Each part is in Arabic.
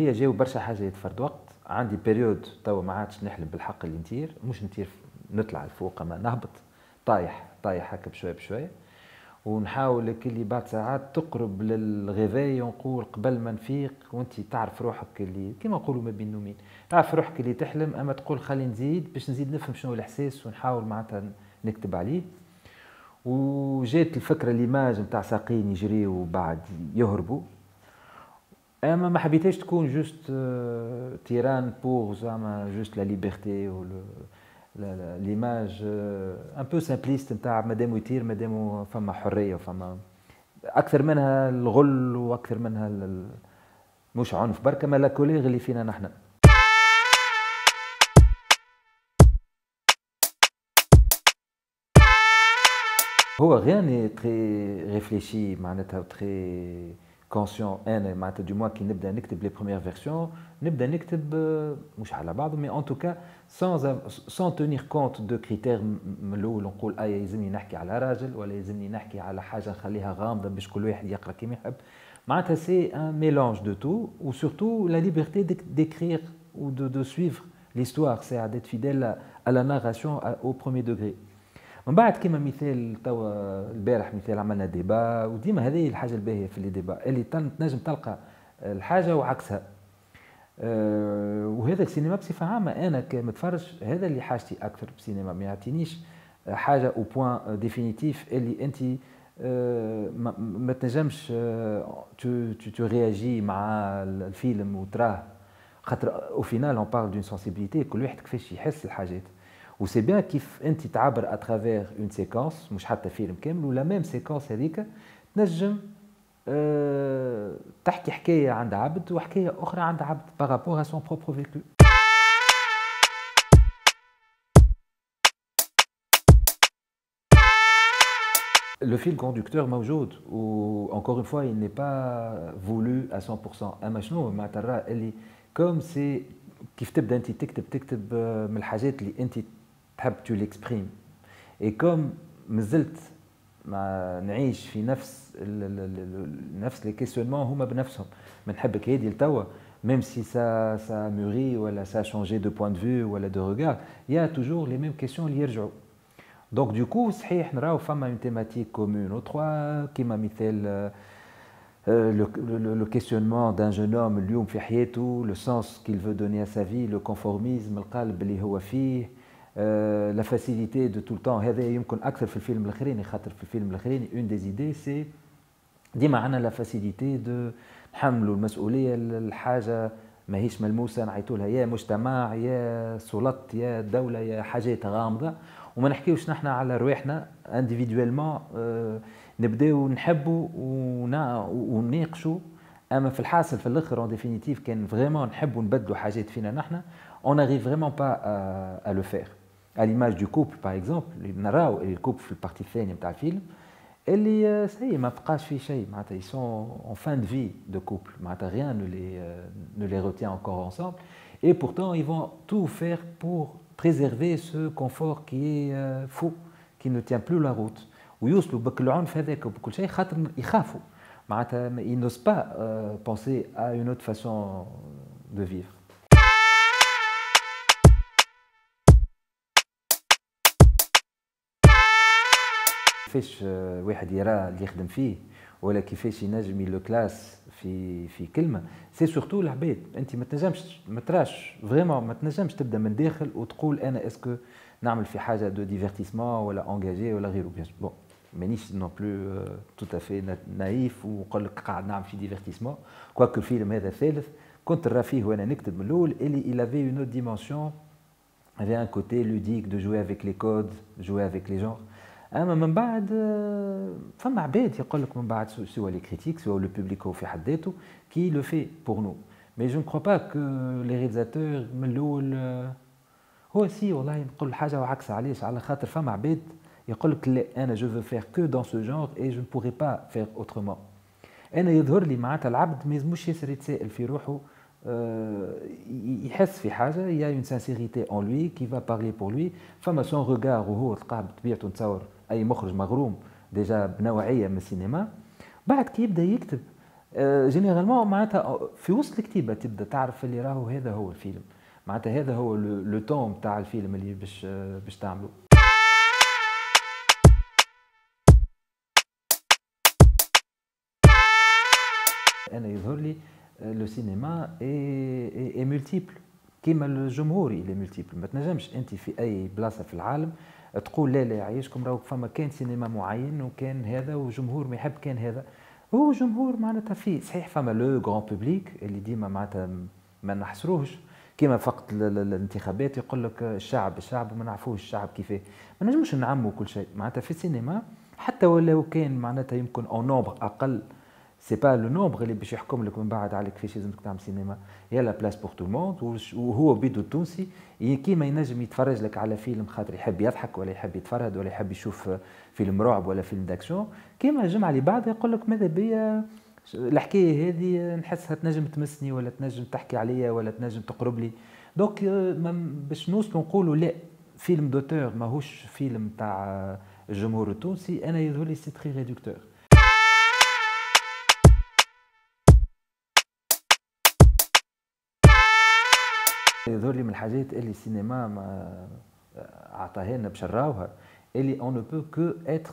بيا جاو برشا حاجات فرد وقت. عندي période توا ما عادش نحلم بالحق اللي نطير مش نطير نطلع الفوق اما نهبط. طايح طايح هكا بشوية بشوية. ونحاول اللي بعد ساعات تقرب للغذاء ونقول قبل ما نفيق وانت تعرف روحك اللي كما نقولوا ما بين نومين. تعرف روحك اللي تحلم أما تقول خلي نزيد باش نزيد نفهم شنو الإحساس ونحاول معناتها نكتب عليه. وجات الفكرة l'image نتاع ساقين يجريوا بعد يهربوا. اما ما حبيتهاش تكون جوست تيران بور زعما جوست لا ليبرتي ليماج ان بو سامبليست نتاع مادام يطير مادام فما حرية وفما أكثر منها الغل وأكثر منها مش عنف بركة ما لا كوليغ اللي فينا نحن. هو غير très réfléchi معناتها très conscient أنا معناتها de moi كي نبدا نكتب les premières versions نبدا نكتب مش على بعضه mais en tout cas sans sans tenir compte de critères من الأول نقول اي يلزمني نحكي على راجل ولا يلزمني نحكي على حاجة نخليها غامضه باش كل واحد يقرا كيما يحب معناتها c'est un mélange de tout و surtout la liberté d'écrire ou de, de suivre l'histoire, c'est d'être fidèle à la narration au premier degré. من بعد كما مثال توا البارح مثال عملنا débat وديما هذه الحاجة الباهية في les débats اللي تنجم تلقى الحاجة وعكسها. أه وهذا السينما بصفة عامة أنا كمتفرج هذا اللي حاجتي أكثر بالسينما ما يعطينيش حاجة un point définitif اللي أنت ما, ما تنجمش tout tout réagir مع الفيلم وتراه. خاطر au final on parle d'une sensibilité كل واحد كيفاش يحس الحاجات. و c'est bien كيف انت تعبر à travers une séquence مش حتى فيلم كامل ولا même séquence هذيك تنجم أه تحكي حكايه عند عبد وحكايه أخرى عند عبد par rapport à son propre vécu Le fil conducteur موجود و encore une fois il n'est pas voulu à 100% اما شنو معناتها ترى اللي comme si كيف تبدا انت تكتب تكتب من الحاجات اللي انت تحب تو ليكسبريم اي كوم مازلت ما نعيش في نفس ال ال نفس لي كيسيونمون هما بنفسهم ما نحبك هادي لتوا même si ça ça a mûri ولا ça a changé de point de vue ولا de regard il y a toujours les mêmes questions اللي يرجعوا دونك دو كو صحيح نراو فما اون تيماتيك كومون او تخوا كيما مثال le, le, le, questionnement d'un jeune homme اليوم في حياته le sens qu'il veut donner à sa vie le conformisme القلب اللي هو فيه la facilité de ton, le ton هذا يمكن أكثر في الفيلم الاخراني خاطر في الفيلم الاخراني on disait, c'est ديما عندنا la facilité de نحملوا المسؤوليه الحاجة ماهيش ملموسه نعيطوا لها يا مجتمع يا سلط يا دوله يا حاجات غامضه وما نحكيوش نحن على رواحنا individuellement أه نبداو نحبوا ونناقشوا اما في الحاصل في الآخر en définitive quand vraiment نحبوا نبدلوا حاجات فينا نحن n'arrive vraiment pas à, à le faire. à l'image du couple par exemple اللي نراو الكوبل في البارتي الثانيه نتاع الفيلم اللي سي ما بقاش فيه شيء معناتها ils sont en fin de vie de couple معناتها rien ne les ne les retient encore ensemble et pourtant ils vont tout faire pour préserver ce confort qui est faux qui ne tient plus la route ويوصلوا بكل العنف هذاك وبكل شيء خاطر يخافوا معناتها ils n'osent pas penser à une autre façon de vivre كيفاش واحد يرى اللي يخدم فيه ولا كيفاش ينجم le classe في في كلمة. c'est surtout العباد أنت ما تنجمش ما تراش. vraiment ما تنجمش تبدأ من داخل وتقول أنا est-ce que نعمل في حاجة de divertissement ولا engagé ولا غيره. bien, bon مانيش non plus tout à fait naïf ونقول لك قاعد نعمل في divertissement quoique الفيلم هذا ثالث كنت نرى فيه وأنا نكتب من الأول اللي il avait une autre dimension. Avait un côté ludique de jouer avec les codes jouer avec les genres. أما من بعد فما عباد يقول لك من بعد سواء les critiques سواء le public في حد ذاته qui le fait pour nous mais je ne crois pas que les réalisateurs من الأول هو c'est والله نقول حاجة وعكس علاش؟ على خاطر فما عباد يقول لك لا أنا je veux faire que dans ce genre et je ne pourrais pas faire autrement أنا يظهر لي معناتها العبد ما يلزموش ياسر يتسائل في روحه يحس في حاجة y a une sincérité en lui qui va parler pour lui فما son regard وهو تلقاه بطبيعته نتصور اي مخرج مغروم déjà بنوعيه من السينما بعد كي يبدا يكتب généralement معناتها في وسط الكتيبه تبدا تعرف اللي راهو هذا هو الفيلم معناتها هذا هو le ton تاع الفيلم اللي باش باش تعملو أنا يظهر لي le cinéma est multiple كيما الجمهور اللي multiple ما تنجمش انت في اي بلاصه في العالم تقول لا لا يعيشكم راهو فما كان سينما معين وكان هذا وجمهور ما يحب كان هذا هو جمهور معناتها في صحيح فما le grand public اللي ديما معناتها ما نحصروهش كيما فقط الانتخابات يقول لك الشعب الشعب ما نعرفوش الشعب كيفاه ما نجموش نعموا كل شيء معناتها في السينما حتى ولو كان معناتها يمكن au nombre أقل c'est pas le nombre اللي باش يحكم لك من بعد على كيفاش لازمك تعمل سينما y a la place pour tout le monde وهو بيدو التونسي كيما ينجم يتفرج لك على فيلم خاطر يحب يضحك ولا يحب يتفرهد ولا يحب يشوف فيلم رعب ولا فيلم d'action كيما الجمعه اللي بعدها يقول لك ماذا بيا الحكاية هذه نحسها تنجم تمسني ولا تنجم تحكي عليا ولا تنجم تقرب لي donc باش نوصلوا نقولوا لا film d'auteur ماهوش فيلم تاع الجمهور التونسي أنا يظهر لي c'est très réducteur يظهر لي من الحاجات اللي السينما ما عطاها لنا باش نراوها اللي on ne peut que être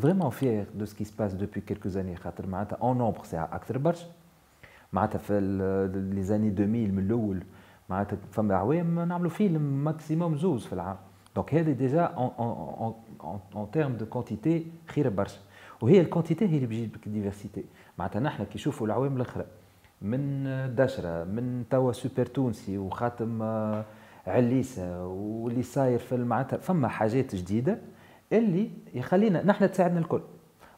vraiment fiers de ce qui se passe depuis quelques années خاطر معناتها en nombre ساعه أكثر برشا. معناتها في les années 2000 من الأول معناتها فما عوام نعملوا فيلم maximum زوز في العام. donc هذه déjà en termes de quantité خير برشا. وهي ال quantité هي اللي بتجيب لك ال diversité معناتها نحن كي نشوفوا العوام الأخرى. من دشرة من توا سوبر تونسي وخاتم آه، عليسة واللي صاير في معناتها فما حاجات جديدة اللي يخلينا نحن تساعدنا الكل.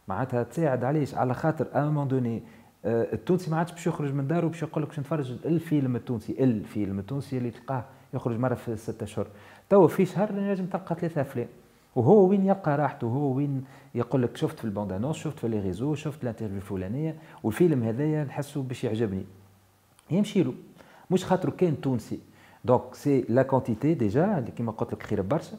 معناتها تساعد عليش على خاطر un donné آه، التونسي ما عادش باش يخرج من داره باش يقول لك باش نتفرج الفيلم التونسي الفيلم التونسي اللي تلقاه يخرج مرة في ستة اشهر توا في شهر نجم تلقى ثلاثة أفلام. وهو وين يلقى راحته وهو وين يقول لك شفت في ال bande-annonce شفت في les réseaux شفت ال interview الفلانيه والفيلم هذايا نحسه باش يعجبني يمشي له مش خاطر كان تونسي donc c'est la quantité déjà اللي كيما قلت لك خير برشا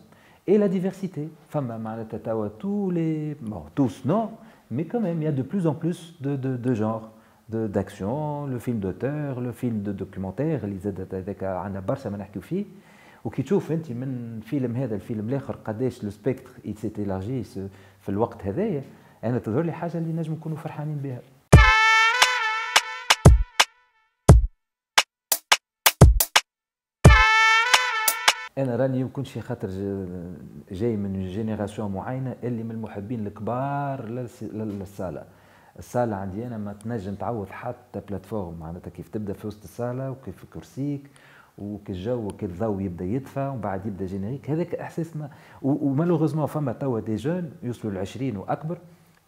et la diversité فما معناتها توا tous les بون tous non mais quand même y a de plus en plus de de de genres d'action, le film d'auteur, le film de documentaire اللي زاد هذاك عندنا برشا ما نحكيو فيه وكي تشوف انت من فيلم هذا الفيلم الآخر قداش le spectre s'est élargi في الوقت هذايا أنا تظهر لي حاجة اللي نجم نكونوا فرحانين بها. أنا راني يمكن شي خاطر جاي من génération معينة اللي من المحبين الكبار للصالة. الصالة عندي أنا ما تنجم تعوض حتى plateforme معناتها كيف تبدأ في وسط الصالة وكيف كرسيك وكالجو وكالضوء يبدأ يدفى ومن بعد يبدأ générique هذاك إحساس ما و malheureusement فما توا des jeunes يوصلوا ل 20 وأكبر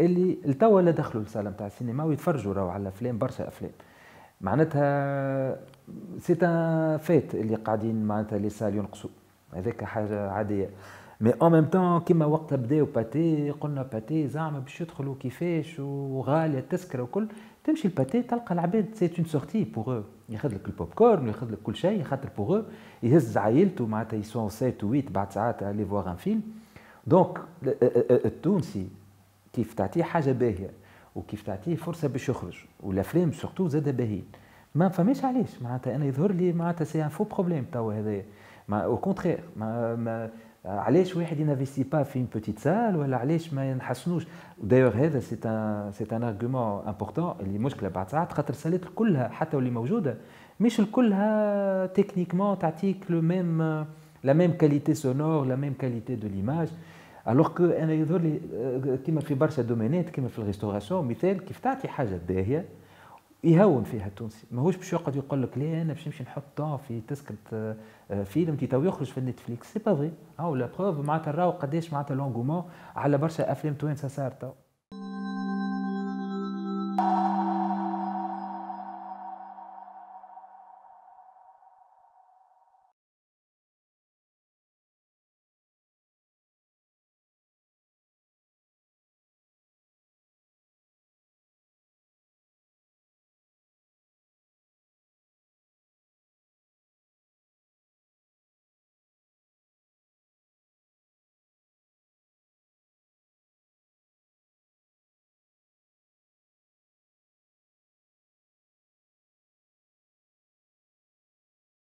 اللي التوا لا دخلوا للصاله نتاع السينما ويتفرجوا راهو على أفلام برشا أفلام. معناتها c'est un fait اللي قاعدين معناتها les salles ينقصوا. هذاك حاجة عادية. mais en même temps كيما وقتها بداو Pathé قلنا Pathé زعما باش يدخلوا كيفاش وغاليه التذكره وكل. تمشي ال Pathé تلقى العباد c'est une sortie pour ياخذ لك البوب كورن ياخذ لك كل شيء خاطر pour يهز عائلته معناتها ils sont sept huit بعد ساعات aller voir un film donc التونسي كيف تعطيه حاجة باهية وكيف تعطيه فرصة باش يخرج. والأفلام surtout زاد باهيين. ما فماش علاش؟ معناتها أنا يظهر لي معناتها c'est un faux problème توا هذايا. au contraire ما, ما علاش واحد ي investi pas في une petite salle ولا علاش ما نحسنوش دايوغ هذا c'est un c'est un argument important اللي مشكله بعد ساعات خاطر السالات كلها حتى واللي موجوده مش الكلها techniquement تعطيك le même la même qualité sonore la même qualité de l'image alors que أنا يظهر لي كيما في برشا دومينات كيما في ال restauration مثال كيف تعطي حاجة باهيه يهون فيها التونسي. ماهوش باش يقعد يقول لك ليه أنا باش نمشي نحط tant في تذكره فيلم كي تو يخرج في ال Netflix c'est pas vrai et la preuve معناتها راهو قداش معناتها l'engouement على برشا أفلام توانسة surtout